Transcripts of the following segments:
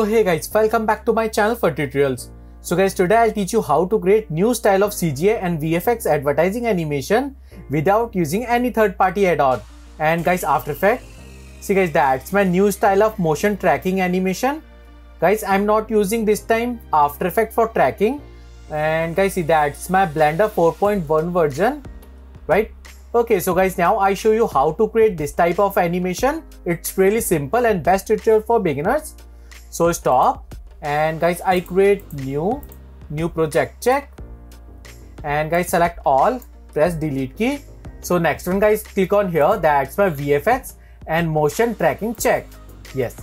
So hey guys, welcome back to my channel for tutorials. So guys, today I'll teach you how to create new style of CGI and VFX advertising animation without using any third-party add-on. And guys, After Effects, see guys, that's my new style of motion tracking animation. Guys, I'm not using this time After Effects for tracking. And guys, see that's my Blender 4.1 version, right? Okay, so guys, now I show you how to create this type of animation. It's really simple and best tutorial for beginners so stop. And guys i create new new project check. And guys select all press delete key. So next one guys click on here. That's my vfx and motion tracking check. Yes.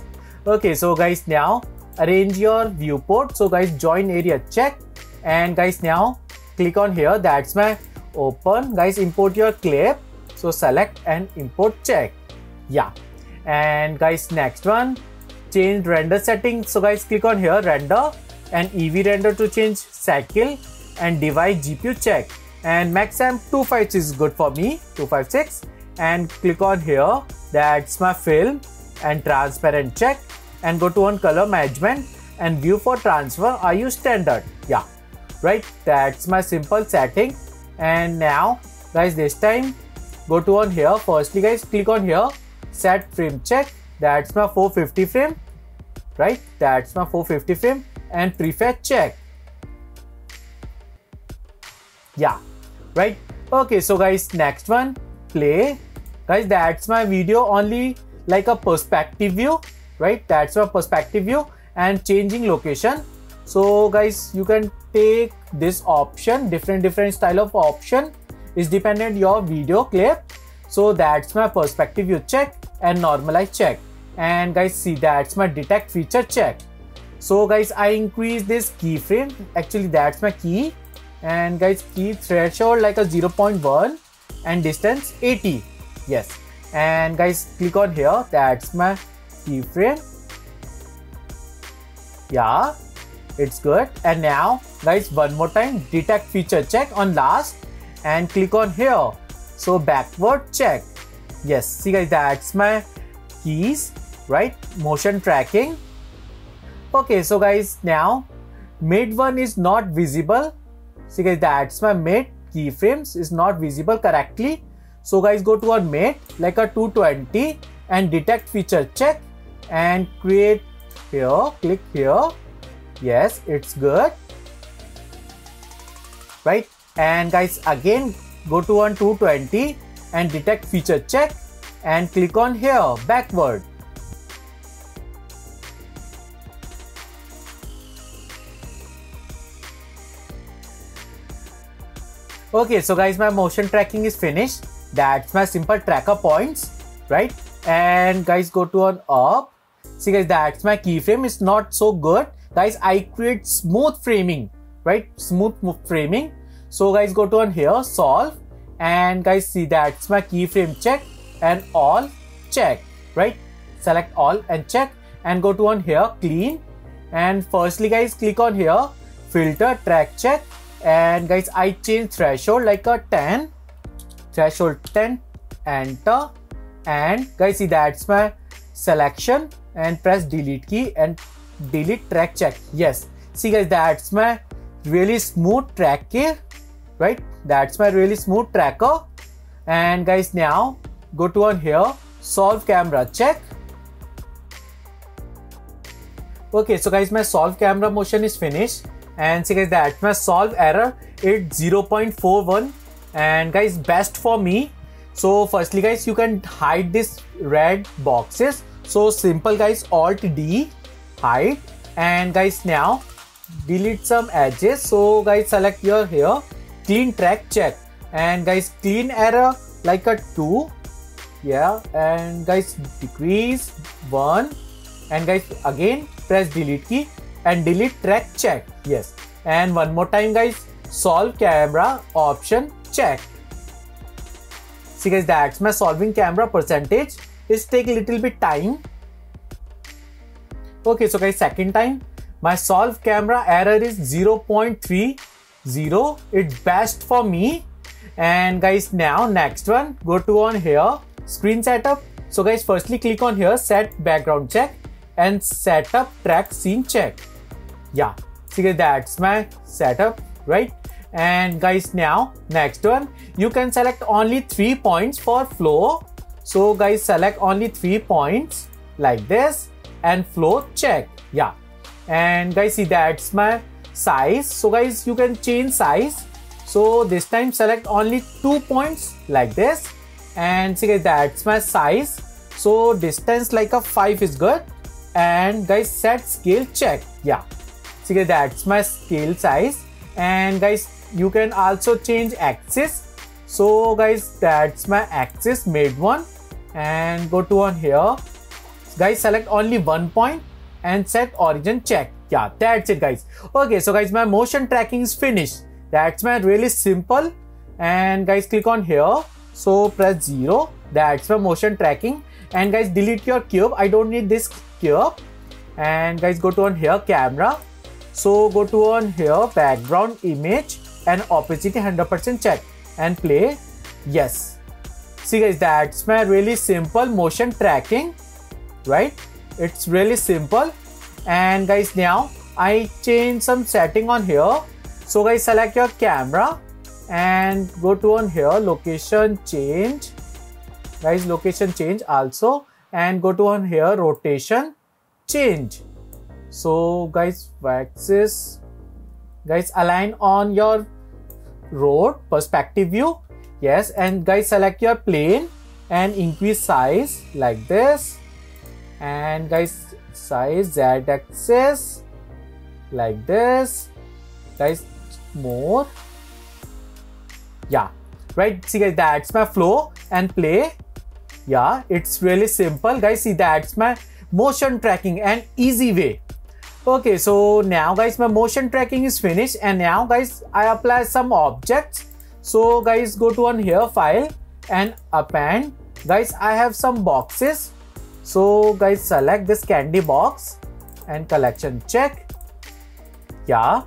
Okay so guys now arrange your viewport. So guys join area check. And guys now click on here. That's my open. Guys import your clip. So select and import check. Yeah. And guys next one change render settings. So guys, click on here, render and Eevee render to change cycle and device GPU check. And max amp 256 is good for me, 256. And click on here, that's my film and transparent check. And go to on color management and view for transfer, I use standard. Yeah, right. That's my simple setting. And now, guys, this time go to on here. Firstly, guys, click on here, set frame check that's my 450 frame right? That's my 450 frame and prefetch check. Yeah right? Okay so guys next one play. Guys that's my video only like a perspective view right? That's my perspective view and changing location. So guys you can take this option different different style of option. Is dependent your video clip. So that's my perspective view check and normalize check and guys see that's my detect feature check. So guys i increase this keyframe. Actually that's my key. And guys key threshold like a 0.1 and distance 80 yes. And guys click on here. That's my keyframe. Yeah it's good. And now guys one more time detect feature check on last. And click on here. So backward check. Yes see guys that's my keys right? Motion tracking. Okay, so guys, now mid one is not visible. See guys, that's my mid keyframes is not visible correctly. So guys, go to our mid like a 220 and detect feature check and create here, click here. Yes, it's good. Right? And guys, again, go to on 220 and detect feature check and click on here backward Okay, so guys, my motion tracking is finished. That's my simple tracker points, right? And guys, go to on up. See guys, that's my keyframe. It's not so good. Guys, I create smooth framing, right? Smooth framing. So guys, go to on here, solve. And guys, see that's my keyframe check and all check, right? Select all and check and go to on here, clean. And firstly, guys, click on here, filter, track check and guys I change threshold like a 10 threshold 10 enter. And guys see that's my selection. And press delete key and delete track check. Yes. See guys that's my really smooth track here right? That's my really smooth tracker. And guys now go to on here solve camera check. Okay so guys my solve camera motion is finished and see guys the atmos solve error it's 0.41 and guys best for me. So firstly guys you can hide this red boxes. So simple guys alt d hide. And guys now delete some edges. So guys select your here. Clean track check. And guys clean error like a 2 yeah. And guys decrease 1 and guys again press delete key and delete track check. Yes. And one more time guys. Solve camera option check. See guys that's my solving camera percentage. Is take a little bit time. Okay so guys second time. My solve camera error is 0.30 it's best for me. And guys now next one. Go to on here. Scene setup. So guys firstly click on here. Set background check and setup track scene check. Yeah see that's my setup right? And guys now next one you can select only three points for floor. So guys select only three points like this and floor check. Yeah. And guys see that's my size. So guys you can change size. So this time select only two points like this. And see that's my size. So distance like a 5 is good and guys set scale check. Yeah. See guys that's my scale size. And guys you can also change axis. So guys that's my axis made one. And go to on here. Guys select only one point and set origin check. Yeah that's it guys. Okay so guys my motion tracking is finished. That's my really simple. And guys click on here. So press 0 that's my motion tracking. And guys delete your cube. I don't need this cube and guys go to on here camera. So go to on here background image and opacity 100% check. And play. Yes. See guys that's my really simple motion tracking right? It's really simple. And guys now I change some setting on here. So guys select your camera and go to on here location change. Guys location change also and go to on here rotation change. So guys axis guys align on your road perspective view. Yes and guys select your plane and increase size like this. And guys size z axis like this. Guys more. Yeah right? See guys that's my floor and play yeah it's really simple. Guys see that's my motion tracking and easy way. Okay so now guys my motion tracking is finished. And now guys i apply some objects. So guys go to on here file and append. Guys i have some boxes. So guys select this candy box and collection check. Yeah.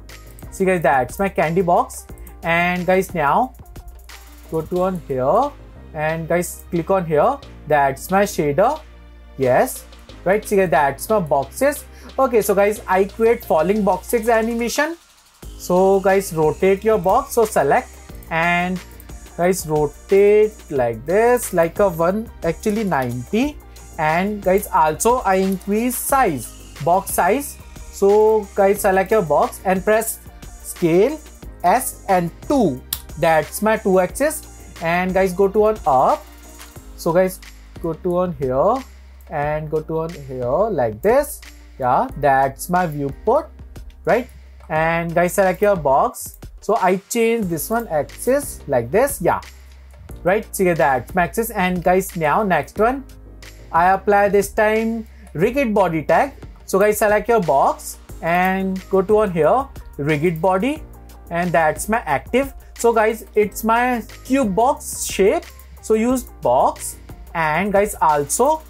See guys that's my candy box. And guys now go to on here and guys click on here. That's my shader. Yes. Right. See that's my boxes. Okay. So guys I create falling boxes animation. So guys rotate your box. So select and guys rotate like this like a one actually 90 and guys also I increase size box size so guys select your box and press scale S and 2 that's my 2 axis and guys go to on up. So guys go to on here and go to on here like this. Yeah that's my viewport right? And guys select your box. So I change this one axis like this. Yeah right? See that axis. And guys now next one. I apply this time rigid body tag. So guys select your box and go to on here rigid body. And that's my active. So guys it's my cube box shape. So use box. And guys also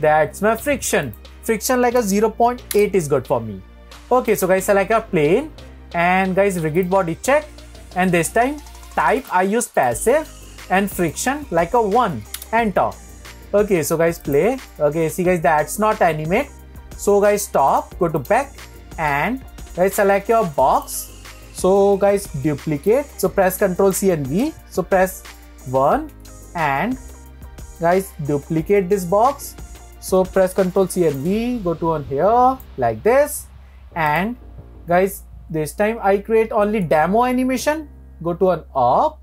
that's my friction. Friction like a 0.8 is good for me. Okay so guys select a plane and guys rigid body check. And this time type I use passive. And friction like a 1 enter okay so guys play. Okay see guys that's not animate. So guys stop go to back. And guys select your box so guys duplicate. So press ctrl c and v. So press 1 and guys duplicate this box. So press ctrl c and v go to on here like this. And guys this time i create only demo animation. Go to an up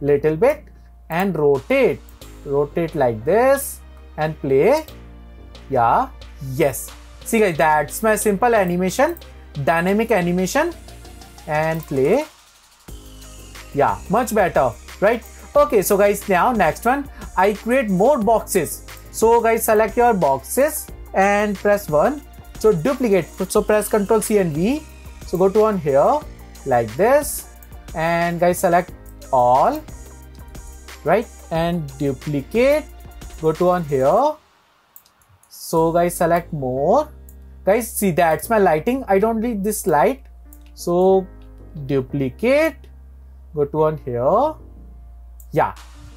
little bit and rotate. Rotate like this and play. Yeah yes. See guys that's my simple animation. Dynamic animation and play. Yeah much better right? Okay so guys now next one i create more boxes. So guys select your boxes and press one. So duplicate so press ctrl c and v so go to on here like this. And guys select all right? And duplicate go to on here. So guys select more. Guys see that's my lighting. I don't need this light so duplicate go to on here yeah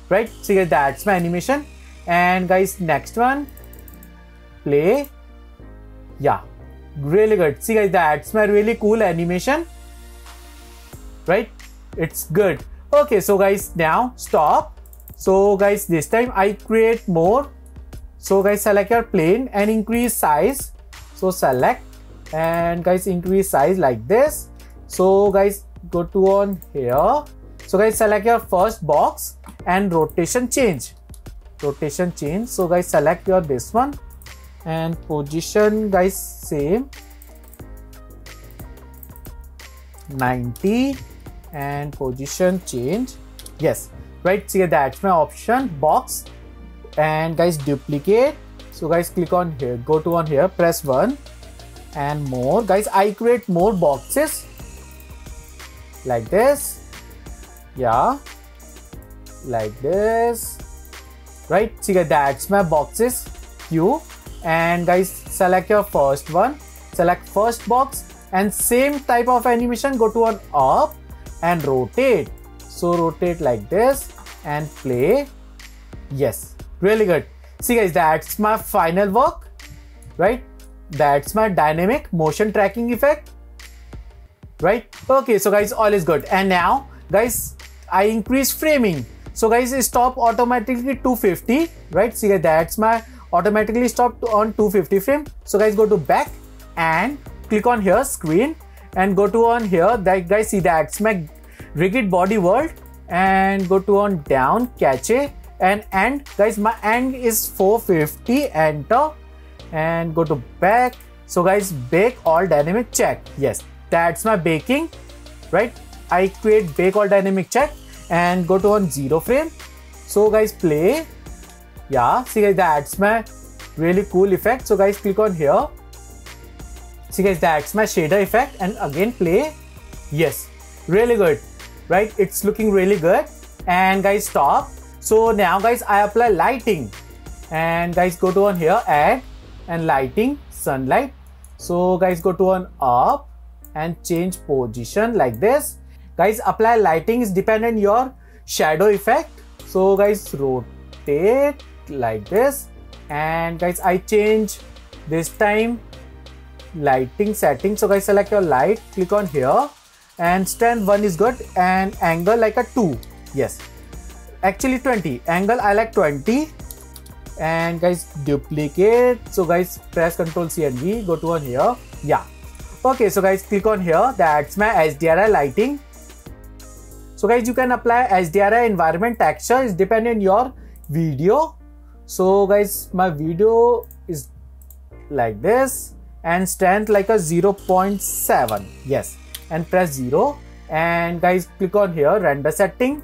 right see guys, that's my animation and guys next one play Yeah, really good. See guys, that's my really cool animation. Right? It's good. Okay, so guys, now stop. So guys, this time I create more. So guys, select your plane and increase size. So select and guys, increase size like this. So guys, go to on here. So guys, select your first box and rotation change. Rotation change. So guys, select your this one. And position guys same. 90 and position change. Yes. Right see that's my option box. And guys duplicate. So guys click on here. Go to on here. Press one. And more. Guys i create more boxes like this. Yeah. Like this. Right? See that's my boxes. Queue and guys select your first one. Select first box. And same type of animation go to an up and rotate. So rotate like this and play. Yes. Really good. See guys that's my final work. Right? That's my dynamic motion tracking effect right? Okay so guys all is good. And now guys i increase framing. So guys stop automatically 250 right? See that's my automatically stopped on 250 frame. So guys go to back and click on here screen and go to on here. That guys see that's my rigid body world. And go to on down cache and end guys my end is 450 enter. And go to back. So guys bake all dynamic check. Yes that's my baking right? I create bake all dynamic check and go to on zero frame. So guys play. Yeah see guys that's my really cool effect. So guys click on here. See guys that's my shader effect and again play. Yes really good right? It's looking really good. And guys stop. So now guys i apply lighting. And guys go to on here add and lighting sunlight. So guys go to on up and change position like this. Guys apply lighting is dependent your shadow effect. So guys rotate like this. And guys i change this time lighting setting so guys select your light click on here. And stand 1 is good and angle like a 2 yes. Actually 20 angle i like 20 and guys duplicate. So guys press ctrl c and v. Go to on here. Yeah okay so guys click on here. That's my HDRI lighting. So guys you can apply HDRI environment texture. Is dependent on your video. So guys my video is like this and stand like a 0.7 yes and press 0 and guys click on here render setting.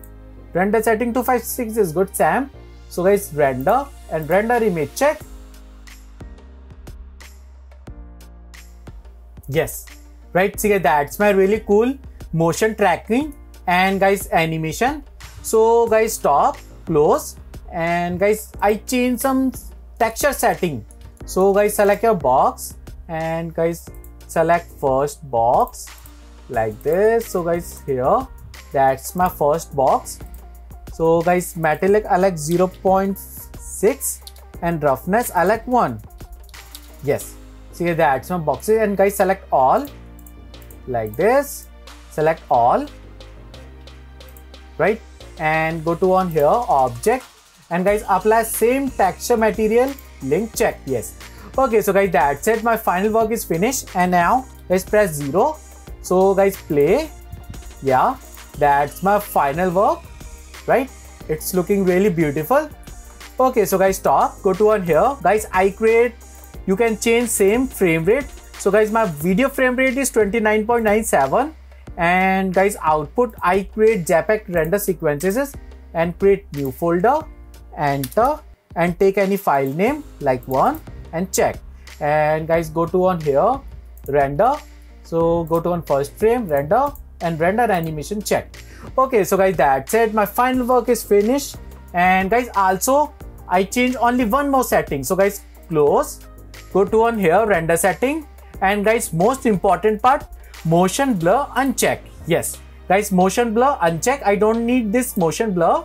Render setting 256 is good sam. So guys render and render image check yes. Right see that's my really cool motion tracking and guys animation. So guys stop close and guys i change some texture setting. So guys select your box and guys select first box like this. So guys here that's my first box. So guys metallic i like 0.6 and roughness i like 1 yes see that's my boxes and guys select all like this. Select all right? And go to on here object. And guys apply same texture material link check yes. Okay so guys that's it. My final work is finished. And now let's press zero. So guys play. Yeah that's my final work right? It's looking really beautiful. Okay so guys stop. Go to on here. Guys i create you can change same frame rate. So guys my video frame rate is 29.97 and guys output i create jpeg render sequences and create new folder. Enter and take any file name like one and check. And guys go to on here render. So go to on first frame render and render animation check. Okay so guys that's it. My final work is finished. And guys also i change only one more setting. So guys close go to on here render setting and guys most important part motion blur uncheck yes guys motion blur uncheck i don't need this motion blur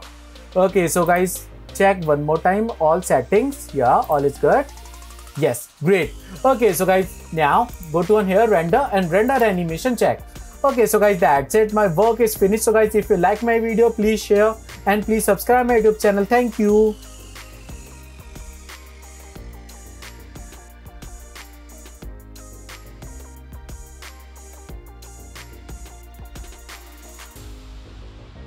okay so guys check one more time all settings yeah all is good Yes, great. Okay, so guys, now go to on here render and render animation check. Okay, so guys, that's it. My work is finished. So guys, if you like my video, please share and please subscribe my YouTube channel. Thank you.